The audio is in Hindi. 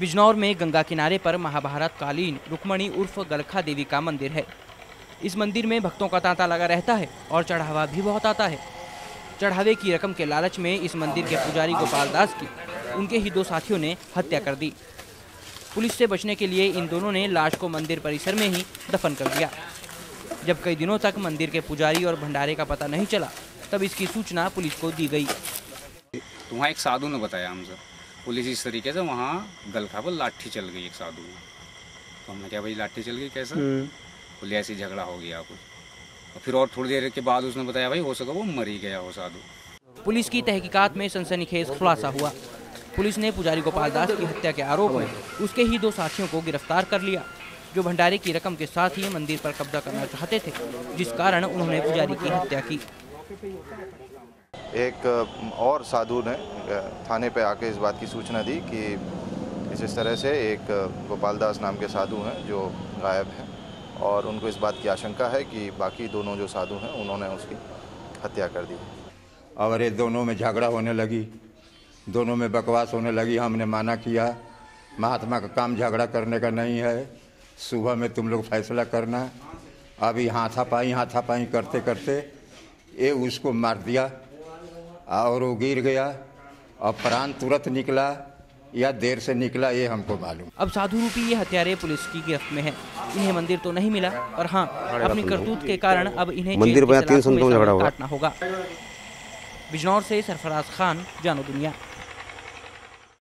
बिजनौर में गंगा किनारे पर महाभारत कालीन रुक्मणी उर्फ़ गलखा देवी का मंदिर है। इस मंदिर में भक्तों का तांता लगा रहता है और चढ़ावा भी बहुत आता है। चढ़ावे की रकम के लालच में इस मंदिर के पुजारी गोपाल दास की, उनके ही दो साथियों ने हत्या कर दी। पुलिस से बचने के लिए इन दोनों ने लाश को मंदिर परिसर में ही दफन कर दिया। जब कई दिनों तक मंदिर के पुजारी और भंडारे का पता नहीं चला, तब इसकी सूचना पुलिस को दी गई। तो वहाँ एक साधु ने बताया हमसे। पुलिस इस तरीके से वहाँ गलखा पर लाठी चल गई एक साधु में तो हमने क्या भाई लाठी चल गई कैसे? बोले ऐसे झगड़ा हो गया कुछ। और फिर और थोड़ी देर के बाद उसने बताया भाई हो सका वो मर ही गया वो साधु। पुलिस की तहकीकात में सनसनीखेज खुलासा हुआ। पुलिस ने पुजारी गोपाल दास की हत्या के आरोप में उसके ही दो साथियों को गिरफ़्तार कर लिया जो भंडारे की रकम के साथ ही मंदिर पर कब्जा करना चाहते थे जिस कारण उन्होंने पुजारी की हत्या की। एक और साधु ने थाने पे आके इस बात की सूचना दी कि इस इस तरह से एक गोपाल दास नाम के साधु हैं जो गायब हैं और उनको इस बात की आशंका है कि बाकी दोनों जो साधु हैं उन्होंने उसकी हत्या कर दी। और ये दोनों में झगड़ा होने लगी दोनों में बकवास होने लगी हमने माना किया महात्मा का काम झगड़ा करने का नहीं है सुबह में तुम लोग फैसला करना अभी हाथापाई हाथापाई करते करते ये उसको मार दिया और वो गिर गया और प्राण तुरंत निकला या देर से निकला ये हमको मालूम। अब साधु रूपी ये हत्यारे पुलिस की गिरफ्त में है। इन्हें मंदिर तो नहीं मिला और हाँ अपनी करतूत के कारण अब इन्हें मंदिर जेल की में तीन संतों में झगड़ा काटना होगा। बिजनौर से सरफराज खान जानो दुनिया।